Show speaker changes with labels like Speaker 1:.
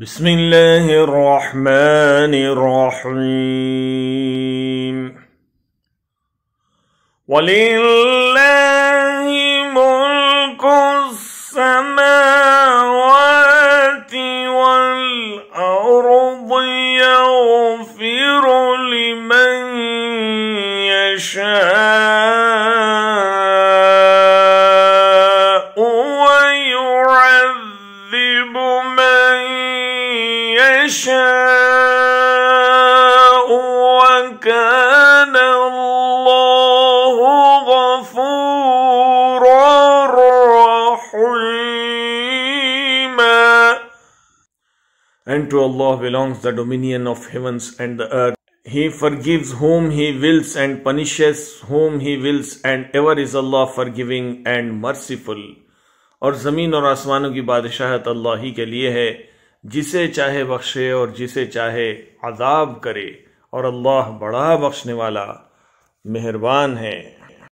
Speaker 1: بسم الله الرحمن الرحيم. ولله ملك السماوات والأرض يغفر لمن يشاء ويعذب من يشاء وكان الله غفورا رحيما And to Allah belongs the dominion of heavens and the earth. He forgives whom He wills and punishes whom He wills and ever is Allah forgiving and merciful. اور زمین اور آسمانوں کی بادشاہت اللہ ہی کے لیے ہے جسے چاہے بخشے اور جسے چاہے عذاب کرے اور اللہ بڑا بخشنے والا مہربان ہے۔